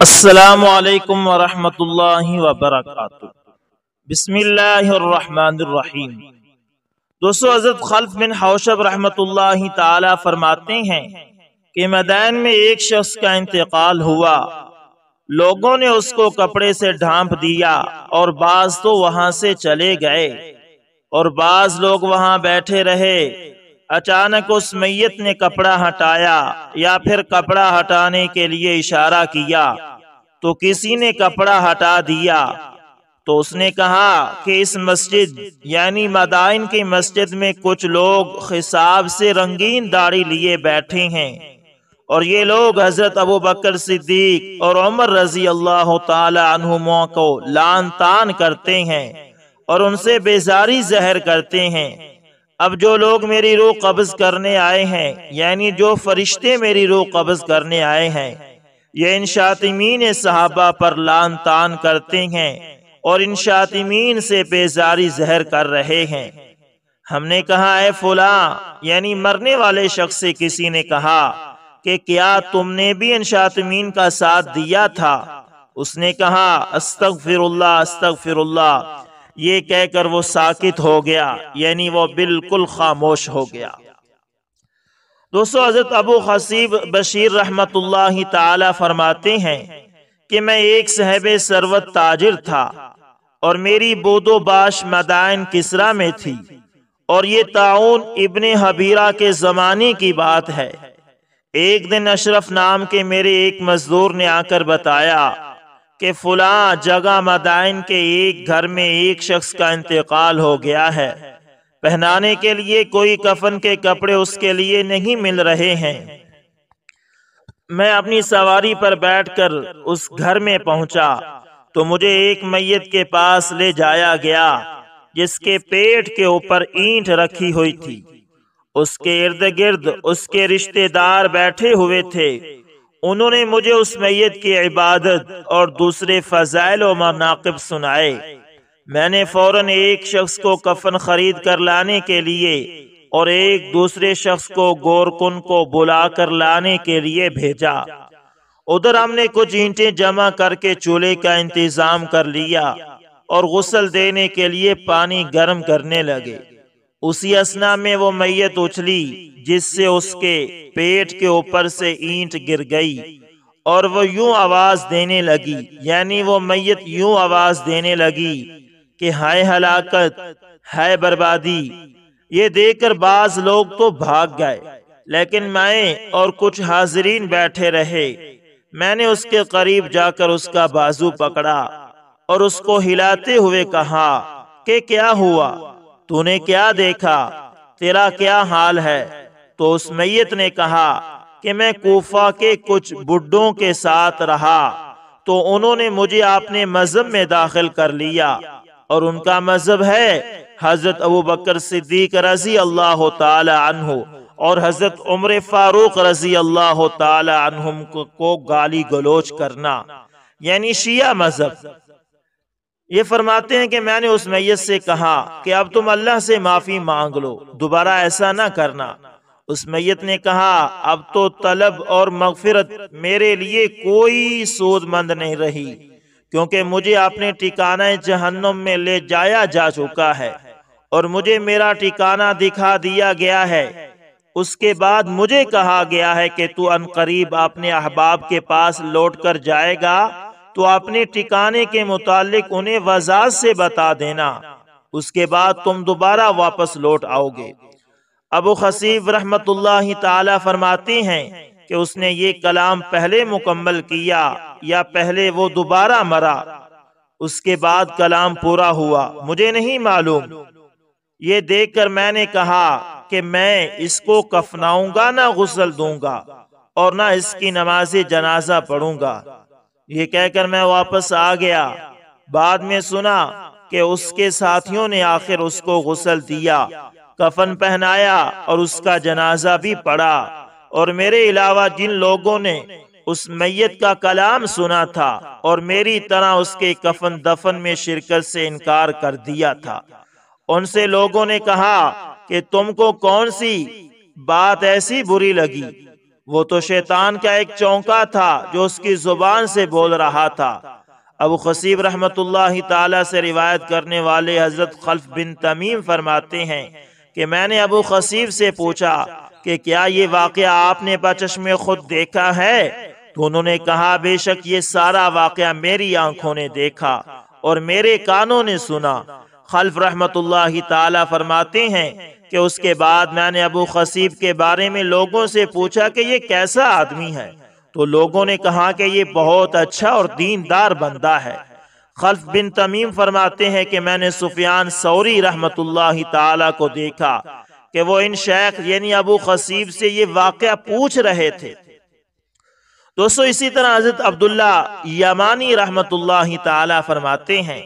असलकम वरहमतुल्लाहि दोस्तों ताला फरमाते हैं कि मैदान में एक शख्स का इंतकाल हुआ। लोगों ने उसको कपड़े से ढांप दिया और बाज तो वहाँ से चले गए और बाज लोग वहाँ बैठे रहे। अचानक उस मैयत ने कपड़ा हटाया या फिर कपड़ा हटाने के लिए इशारा किया। तो किसी ने कपड़ा हटा दिया। तो उसने कहा कि इस मस्जिद, यानी मदाइन की मस्जिद में कुछ लोग हिसाब से रंगीन दाढ़ी लिए बैठे हैं। और ये लोग हज़रत अबू बकर सिद्दीक और उमर रज़ी अल्लाह तुम को लान तान करते हैं और उनसे बेजारी जहर करते हैं। अब जो लोग मेरी रूह कब्ज करने आए हैं, यानी जो फरिश्ते मेरी रूह कब्ज करने आए हैं, ये इन शातिमीन सहाबा पर लान तान करते हैं और इन शातिमीन से बेजारी जहर कर रहे हैं। हमने कहा है फुला, यानी मरने वाले शख्स से किसी ने कहा कि क्या तुमने भी इन शातिमीन का साथ दिया था? उसने कहा अस्तक फिरुल्ला अस्तक फिरुल्ला ये कहकर वो साकित हो गया, यानी वो बिल्कुल खामोश हो गया। दोस्तों, हज़रत अबू खसीब बशीर रहमत ताला फरमाते हैं कि मैं एक सहब सरवत ताजिर था और मेरी बोदोबाश मदायन किसरा में थी। और ये ताउन इबन हबीरा के ज़माने की बात है। एक दिन अशरफ नाम के मेरे एक मजदूर ने आकर बताया कि फुला जगह मदाइन के एक घर में एक शख्स का इंतकाल हो गया है। पहनाने के लिए कोई कफन के कपड़े उसके लिए नहीं मिल रहे हैं। मैं अपनी सवारी पर बैठकर उस घर में पहुँचा तो मुझे एक मैयत के पास ले जाया गया, जिसके पेट के ऊपर ईंट रखी हुई थी। उसके इर्द गिर्द उसके रिश्तेदार बैठे हुए थे। उन्होंने मुझे उस मैयत की इबादत और दूसरे फजाइल और मनाकब सुनाए। मैंने फ़ौरन एक शख्स को कफन खरीद कर लाने के लिए और एक दूसरे शख्स को गोरकुन को बुलाकर लाने के लिए भेजा। उधर हमने कुछ ईंटें जमा करके चूल्हे का इंतज़ाम कर लिया और गुसल देने के लिए पानी गर्म करने लगे। उसी असना में वो मैयत उछली, जिससे उसके पेट के ऊपर से ईंट गिर गई और वो यूँ आवाज़ देने लगी, यानी वो मैयत यूँ आवाज़ देने लगी कि हाय हलाकत है बर्बादी। ये देखकर बाज लोग तो भाग गए, लेकिन मैं और कुछ हाजरीन बैठे रहे। मैंने उसके करीब जाकर उसका बाजू पकड़ा और उसको हिलाते हुए कहा, कि क्या हुआ? तूने क्या देखा? तेरा क्या हाल है? तो उस मैयत ने कहा कि मैं कोफा के कुछ बुड्ढों के साथ रहा तो उन्होंने मुझे अपने मज़हब में दाखिल कर लिया। और उनका मज़हब है हज़रत अबू बकर सिद्दीक रज़ी अल्लाह तहु और हज़रत उम्र फारूक रज़ी अल्लाह तहुम को गाली गलोच करना। यानी शिया मज़हब। ये फरमाते हैं कि मैंने उस मैयत से कहा कि अब तुम अल्लाह से माफ़ी मांग लो, दोबारा ऐसा ना करना। उस मैयत ने कहा, अब तो तलब और मगफिरत मेरे लिए कोई सूदमंद नहीं रही, क्योंकि मुझे अपने ठिकाना जहन्नुम में ले जाया जा चुका है और मुझे मेरा ठिकाना दिखा दिया गया है। उसके बाद मुझे कहा गया है कि तू अनकरीब अपने अहबाब के पास लौट कर जाएगा तो अपने ठिकाने के मुतालिक उन्हें वजात से बता देना। उसके बाद तुम दोबारा वापस लौट आओगे। अबू खसीब रहमत ताला फरमाते हैं कि उसने ये कलाम पहले मुकम्मल किया या पहले वो दोबारा मरा। उसके बाद कलाम पूरा हुआ। मुझे नहीं मालूम। ये देखकर मैंने कहा कि मैं इसको कफनाऊँगा ना गुसल दूँगा और ना इसकी नमाज़ जनाजा पढ़ूँगा। ये कहकर मैं वापस आ गया। बाद में सुना कि उसके साथियों ने आखिर उसको गुसल दिया, कफन पहनाया और उसका जनाजा भी पड़ा। और मेरे अलावा जिन लोगों ने उस मैयत का कलाम सुना था और मेरी तरह उसके कफन दफन में शिरकत से इनकार कर दिया था, उनसे लोगों ने कहा कि तुमको कौन सी बात ऐसी बुरी लगी वो तो शैतान का एक चौंका था जो उसकी ज़ुबान से बोल रहा था। अबू खसीब रहमत ताला से रिवायत करने वाले हज़रत खल्फ बिन तमीम फरमाते हैं कि मैंने अबू खसीब से पूछा कि क्या ये वाक़ आपने बचश्मे खुद देखा है? तो उन्होंने कहा, बेशक ये सारा वाक़ मेरी आँखों ने देखा और मेरे कानों ने सुना। खल्फ रहमत ताला फरमाते हैं कि उसके बाद मैंने अबू खसीब के बारे में लोगों से पूछा कि ये कैसा आदमी है। तो लोगों ने कहा कि ये बहुत अच्छा और दीनदार बंदा है। खल्फ बिन तमीम फरमाते हैं कि मैंने सुफियान सौरी रहमत ताला को देखा कि वो इन शेख, यानी अबू खसीब से ये वाक़ पूछ रहे थे। दोस्तों, इसी तरह हज़रत अब्दुल्ला यमानी रहमत ताला फरमाते हैं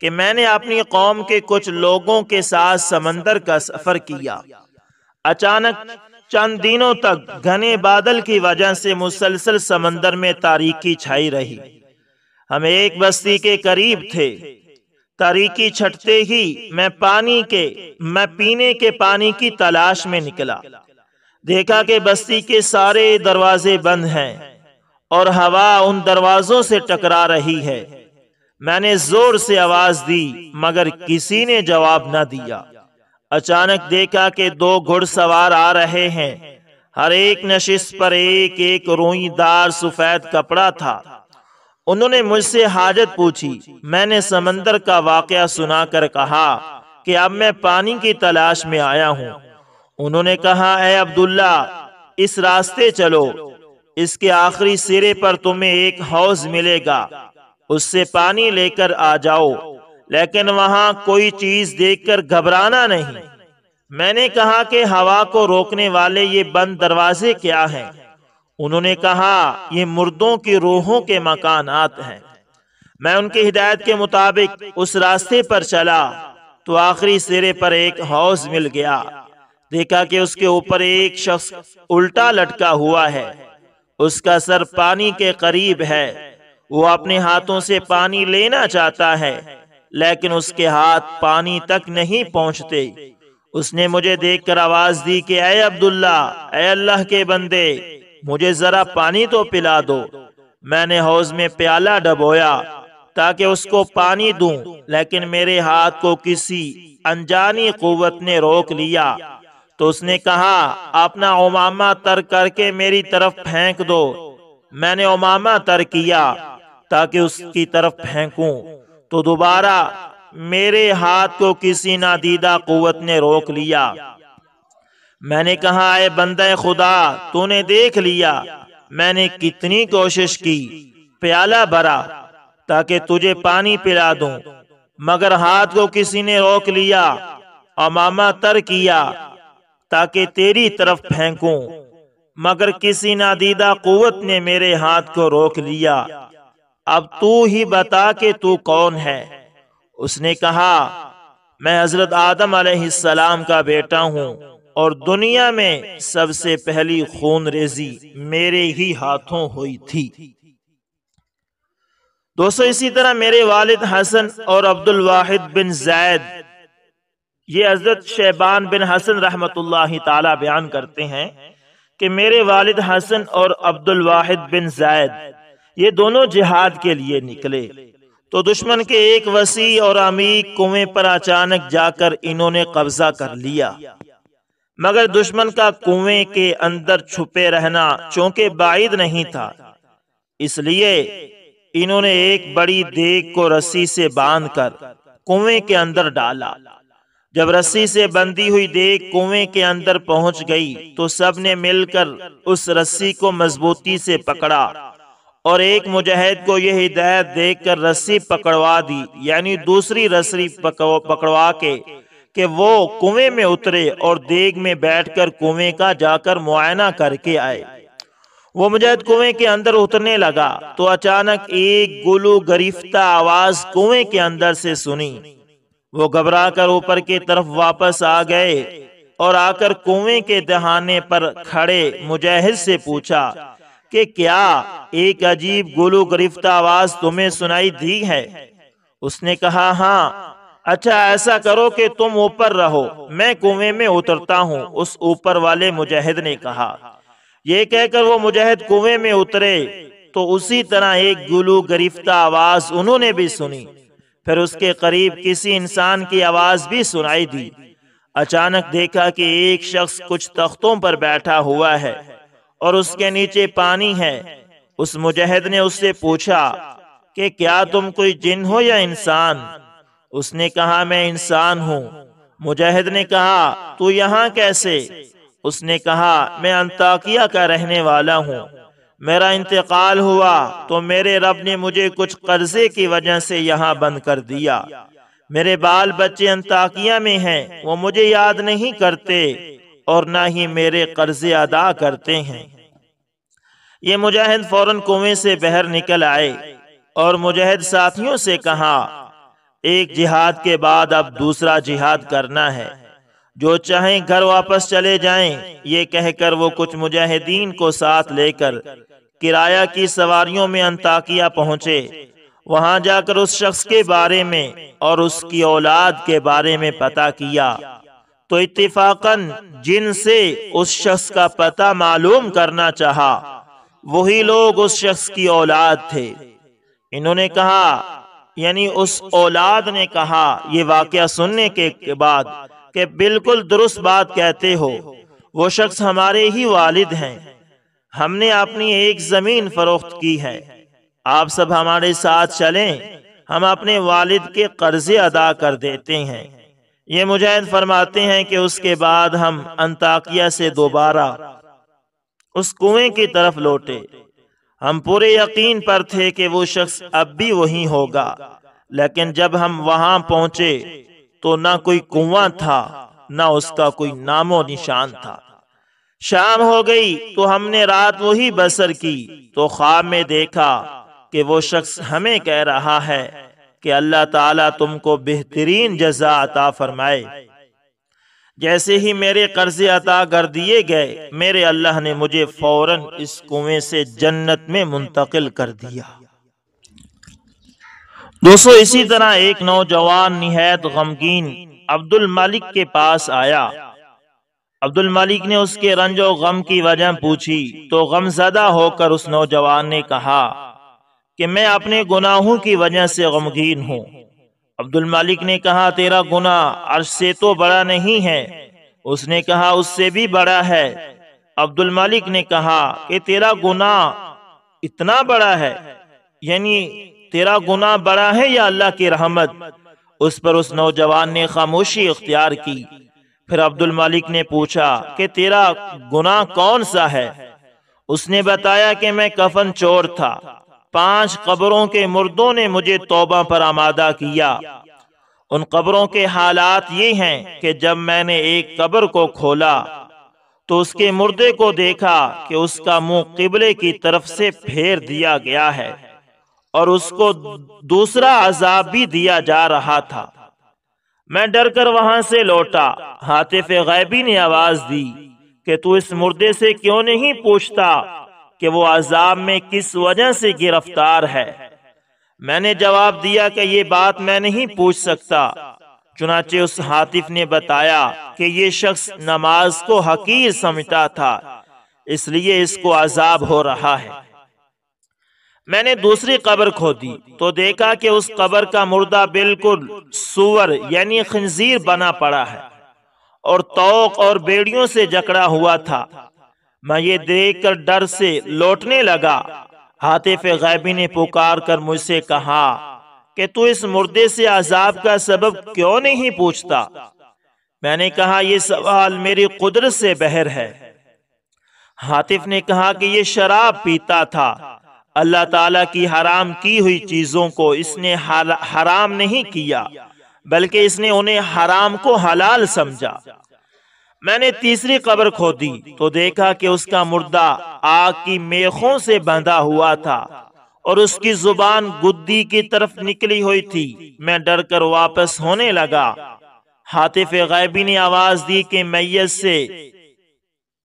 कि मैंने अपनी कौम के कुछ लोगों के साथ समंदर का सफ़र किया। अचानक चंद दिनों तक घने बादल की वजह से मुसलसल समंदर में तारीकी छाई रही। हम एक बस्ती के करीब थे। तारीकी छटते ही मैं पानी के, मैं पीने के पानी की तलाश में निकला। देखा कि बस्ती के सारे दरवाजे बंद हैं और हवा उन दरवाजों से टकरा रही है। मैंने ज़ोर से आवाज़ दी, मगर किसी ने जवाब न दिया। अचानक देखा कि दो घुड़सवार आ रहे हैं। हर एक नशिश पर एक एक रोईदार सफ़ेद कपड़ा था। उन्होंने मुझसे हाजत पूछी। मैंने समंदर का वाकया सुनाकर कहा कि अब मैं पानी की तलाश में आया हूँ। उन्होंने कहा, ए अब्दुल्ला, इस रास्ते चलो। इसके आखिरी सिरे पर तुम्हें एक हौज मिलेगा। उससे पानी लेकर आ जाओ। लेकिन वहाँ कोई चीज़ देखकर घबराना नहीं। मैंने कहा कि हवा को रोकने वाले ये बंद दरवाजे क्या हैं? उन्होंने कहा, ये मुर्दों की रूहों के मकानात हैं। मैं उनकी हिदायत के मुताबिक उस रास्ते पर चला तो आखिरी सिरे पर एक हौज मिल गया। देखा कि उसके ऊपर एक शख्स उल्टा लटका हुआ है। उसका सर पानी के करीब है। वो अपने हाथों से पानी लेना चाहता है लेकिन उसके हाथ पानी तक नहीं पहुँचते। उसने मुझे देखकर आवाज़ दी कि अय अब्दुल्ला अल्लाह के बंदे मुझे जरा पानी तो पिला दो। मैंने हौज में प्याला डबोया ताकि उसको पानी दूँ, लेकिन मेरे हाथ को किसी अनजानी कुवत ने रोक लिया। तो उसने कहा अपना उमामा तर करके मेरी तरफ़ फेंक दो। मैंने उमामा तर किया। ताकि उसकी तरफ़ फेंकूं। तो दोबारा मेरे हाथ को किसी नादीदा कुत ने रोक लिया। मैंने कहा है बंदा खुदा, तूने देख लिया, मैंने कितनी कोशिश की, प्याला भरा, ताकि तुझे पानी पिला दूँ। मगर हाथ को किसी ने रोक लिया और मामा तर किया, ताकि तेरी तरफ़ फेंकूं। मगर किसी नादीदा कुत ने मेरे हाथ को रोक लिया। अब तू ही बता के तू कौन है। उसने कहा मैं हज़रत आदम सलाम का बेटा हूँ और दुनिया में सबसे पहली खून रेजी मेरे ही हाथों हुई थी। दोस्तों इसी तरह मेरे वालिद हसन और अब्दुल वाहिद बिन जैद ये हज़रत शहबान बिन हसन रहमत ताला बयान करते हैं कि मेरे वालिद हसन और अब्दुल वाहिद बिन जैद ये दोनों जिहाद के लिए निकले। तो दुश्मन के एक वसी और अमीर कुएँ पर अचानक जाकर इन्होंने कब्जा कर लिया। मगर दुश्मन का कुएँ के अंदर छुपे रहना चौंके बाइद नहीं था। इसलिए इन्होंने एक बड़ी देग को रस्सी से बांधकर कुएँ के अंदर डाला। जब रस्सी से बंधी हुई देग कुएँ के अंदर पहुँच गई तो सबने मिलकर उस रस्सी को मजबूती से पकड़ा। और एक मुजाहिद को यह हिदायत देकर रस्सी पकड़वा दी, यानी दूसरी रस्सी पकड़वा के, कि वो कुएँ में उतरे और देग में बैठकर कुएँ का जाकर मुआयना करके आए। वो मुजाहिद कुएँ के अंदर उतरने लगा तो अचानक एक गुलू गरीफ्ता आवाज़ कुएँ के अंदर से सुनी। वो घबरा कर ऊपर की तरफ़ वापस आ गए और आकर कुएँ के दहाने पर खड़े मुजाहिद से पूछा कि क्या एक अजीब गोलो गिरफ्त आवाज़ तुम्हें सुनाई दी है? उसने कहा हाँ। अच्छा ऐसा करो कि तुम ऊपर रहो। मैं कुएँ में उतरता हूँ, उस ऊपर वाले मुजाहिद ने कहा। ये कहकर वो मुजाहिद कुएँ में उतरे तो उसी तरह एक गुलू गरिफ्ता आवाज़ उन्होंने भी सुनी। फिर उसके करीब किसी इंसान की आवाज़ भी सुनाई दी। अचानक देखा कि एक शख्स कुछ तख्तों पर बैठा हुआ है। और उसके नीचे पानी है। उस मुजाहिद ने उससे पूछा कि क्या तुम कोई जिन हो या इंसान? उसने कहा, मैं इंसान हूँ। मुजाहिद ने कहा, तू यहाँ कैसे? उसने कहा, मैं अंताकिया का रहने वाला हूँ। मेरा इंतकाल हुआ तो मेरे रब ने मुझे कुछ कर्जे की वजह से यहाँ बंद कर दिया। मेरे बाल बच्चे अंताकिया में हैं, वो मुझे याद नहीं करते। और न ही मेरे कर्जे अदा करते हैं। ये मुजाहिद फ़ौरन कुएँ से बहर निकल आए और मुजाहिद साथियों से कहा, एक जिहाद के बाद अब दूसरा जिहाद करना है। जो चाहें घर वापस चले जाएँ, ये कहकर वो कुछ मुजाहिदीन को साथ लेकर किराया की सवारियों में अंताकिया पहुँचे। वहाँ जाकर उस शख्स के बारे में और उसकी औलाद के बारे में पता किया। तो इत्तेफाकन जिनसे उस शख्स का पता मालूम करना चाहा। वही लोग उस शख्स की औलाद थे। इन्होंने कहा, यानी उस औलाद ने कहा ये वाक्य सुनने के बाद कि बिल्कुल दुरुस्त बात कहते हो, वो शख्स हमारे ही वालिद हैं। हमने अपनी एक ज़मीन फरोख्त की है। आप सब हमारे साथ चलें, हम अपने वालिद के कर्जे अदा कर देते हैं। ये मुजाहिद फरमाते हैं कि उसके बाद हम अंताकिया से दोबारा उस कुएँ की तरफ़ लौटे। हम पूरे यकीन पर थे कि वो शख्स अब भी वही होगा, लेकिन जब हम वहाँ पहुँचे तो ना कोई कुआँ था, ना उसका कोई नामो निशान था। शाम हो गई तो हमने रात वही बसर की तो ख्वाब में देखा कि वो शख्स हमें कह रहा है कि अल्लाह ताला तुमको बेहतरीन जजा अता फरमाए। जैसे ही मेरे कर्जे अता कर दिए गए, मेरे अल्लाह ने मुझे फ़ौरन इस कुएँ से जन्नत में मुंतकिल कर दिया। दोस्तों, इसी तरह एक नौजवान निहायत गमगीन अब्दुल मालिक के पास आया। अब्दुल मालिक ने उसके रंजो गम की वजह पूछी तो गमजदा होकर उस नौजवान ने कहा कि मैं अपने गुनाहों की वजह से गमगीन हूँ। अब्दुल मालिक ने कहा, तेरा गुना अर्श से तो बड़ा नहीं है। उसने कहा, उससे भी बड़ा है। अब्दुल मालिक ने कहा, कि तेरा गुना इतना बड़ा है? यानी तेरा गुना बड़ा है या अल्लाह की रहमत? उस पर उस नौजवान ने खामोशी इख्तियार की। फिर अब्दुल मालिक ने पूछा, कि तेरा गुना कौन सा है? उसने बताया कि मैं कफन चोर था। पाँच कब्रों के मुर्दों ने मुझे तोबा पर आमादा किया। उन कब्रों के हालात ये हैं कि जब मैंने एक कब्र को खोला तो उसके मुर्दे को देखा कि उसका मुँह किबले की तरफ़ से फेर दिया गया है और उसको दूसरा अजाब भी दिया जा रहा था। मैं डर कर वहाँ से लौटा। हातिफ गैबी ने आवाज़ दी कि तू इस मुर्दे से क्यों नहीं पूछता? कि वो अजाब में किस वजह से गिरफ़्तार है। मैंने जवाब दिया कि ये बात मैं नहीं पूछ सकता। चुनाचे उस हातिफ ने बताया कि ये शख्स नमाज़ को हकीर समझता था, इसलिए इसको अजाब हो रहा है। मैंने दूसरी कब्र खोदी तो देखा कि उस कब्र का मुर्दा बिल्कुल सुअर यानी खंजीर बना पड़ा है और तोक और बेड़ियों से जकड़ा हुआ था। मैं ये देखकर डर से लौटने लगा। हातिफ गैबी ने पुकार कर मुझसे कहा कि तू इस मुर्दे से अजाब का सबब क्यों नहीं पूछता? मैंने कहा यह सवाल मेरी कुदरत से बहर है। हातिफ ने कहा कि ये शराब पीता था। अल्लाह ताला की हराम की हुई चीज़ों को इसने हराम नहीं किया, बल्कि इसने उन्हें हराम को हलाल समझा। मैंने तीसरी कब्र खोदी तो देखा कि उसका मुर्दा आग की मेखों से बंधा हुआ था और उसकी ज़ुबान गुद्दी की तरफ़ निकली हुई थी। मैं डर कर वापस होने लगा। हातिफ गैबी ने आवाज़ दी कि मैयत से,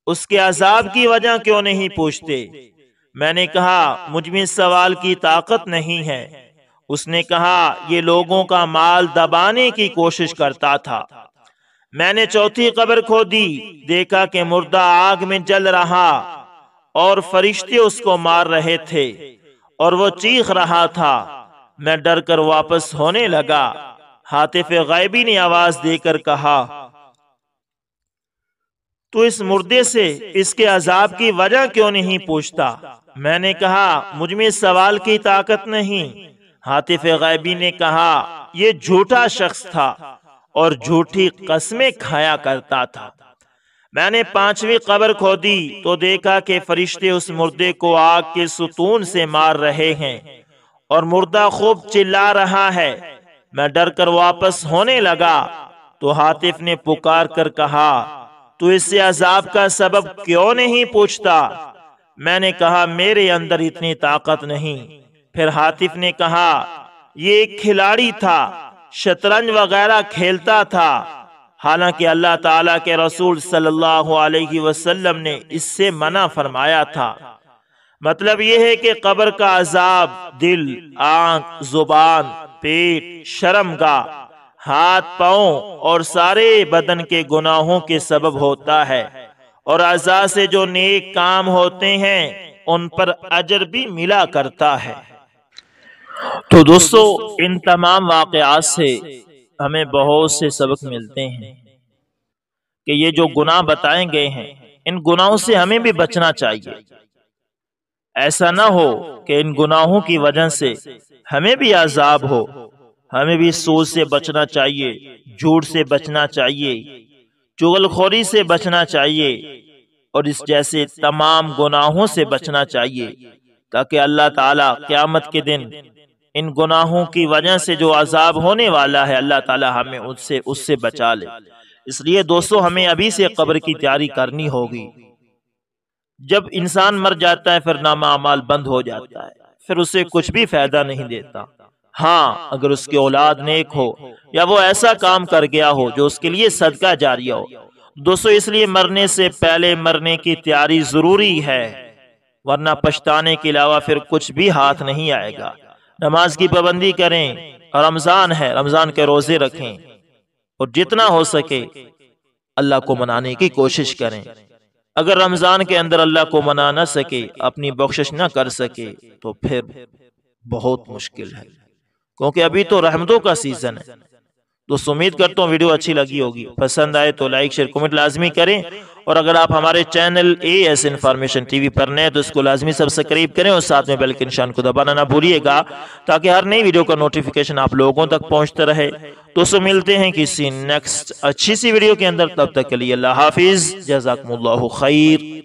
उसके अजाब की वजह क्यों नहीं पूछते? मैंने कहा, मुझमें सवाल की ताकत नहीं है। उसने कहा, ये लोगों का माल दबाने की कोशिश करता था। मैंने चौथी कब्र खोदी देखा कि मुर्दा आग में जल रहा और फरिश्ते उसको मार रहे थे और वो चीख रहा था। मैं डर कर वापस होने लगा। हातिफ गायबी ने आवाज़ देकर कहा तो इस मुर्दे से इसके अजाब की वजह क्यों नहीं पूछता? मैंने कहा, मुझमें सवाल की ताकत नहीं। हातिफ गैबी ने कहा यह झूठा शख्स था। और झूठी कस्में खाया करता था। मैंने पांचवी कब्र खोदी तो देखा कि फरिश्ते उस मुर्दे को आग के सुतून से मार रहे हैं और मुर्दा खूब चिल्ला रहा है। मैं डर कर वापस होने लगा तो हातिफ ने पुकार कर कहा, तू इससे अजाब का सबब क्यों नहीं पूछता? मैंने कहा, मेरे अंदर इतनी ताकत नहीं। फिर हातिफ ने कहा, ये एक खिलाड़ी था। शतरंज वगैरह खेलता था। हालाँकि अल्लाह ताला के रसूल सल्लल्लाहु अलैहि वसल्लम ने इससे मना फरमाया था। मतलब यह है कि कब्र का अजाब, दिल, आँख, ज़ुबान, पेट शर्मगा हाथ पाओ और सारे बदन के गुनाहों के सबब होता है। और अजा से जो नेक काम होते हैं, उन पर अजर भी मिला करता है। तो दोस्तों इन तमाम वाकयात से हमें बहुत से सबक मिलते हैं कि ये जो गुनाह बताए गए हैं इन गुनाहों से हमें भी बचना चाहिए। ऐसा ना हो कि इन गुनाहों की वजह से हमें भी आजाब हो हमें भी सोच से बचना चाहिए झूठ से बचना चाहिए चुगलखोरी से बचना चाहिए और इस जैसे तमाम गुनाहों से बचना चाहिए ताकि अल्लाह ताला क्यामत के दिन इन गुनाहों की वजह से जो अजाब होने वाला है, अल्लाह ताला हमें उससे उससे बचा ले। इसलिए दोस्तों, हमें अभी से कब्र की तैयारी करनी होगी। जब इंसान मर जाता है, फिर नामा अमाल बंद हो जाता है, फिर उसे कुछ भी फ़ायदा नहीं देता। हाँ अगर उसकी औलाद नेक हो, या वो ऐसा काम कर गया हो जो उसके लिए सदका जारी हो। दोस्तों, इसलिए मरने से पहले मरने की तैयारी ज़रूरी है, वरना पछताने के अलावा फिर कुछ भी हाथ नहीं आएगा। नमाज़ की पाबंदी करें और रमज़ान है, रमज़ान के रोज़े रखें। और जितना हो सके अल्लाह को मनाने की कोशिश करें। अगर रमज़ान के अंदर अल्लाह को मना ना सके, अपनी बख्शिश ना कर सके तो फिर बहुत मुश्किल है। क्योंकि अभी तो रहमतों का सीज़न है। दोस्तों उम्मीद करता हूँ वीडियो अच्छी लगी होगी। पसंद आए तो लाइक शेयर कमेंट लाजमी करें। और अगर आप हमारे channel A S information TV पर नए तो इसको लाजमी सब्सक्राइब करें और साथ में बेल के निशान को दबाना ना भूलिएगा, ताकि हर नई वीडियो का नोटिफिकेशन आप लोगों तक पहुँचता रहे। दोस्तों मिलते हैं किसी नेक्स्ट अच्छी सी वीडियो के अंदर। तब तक के लिए अल्लाह हाफिज। जजाकमुल्लाह खैर।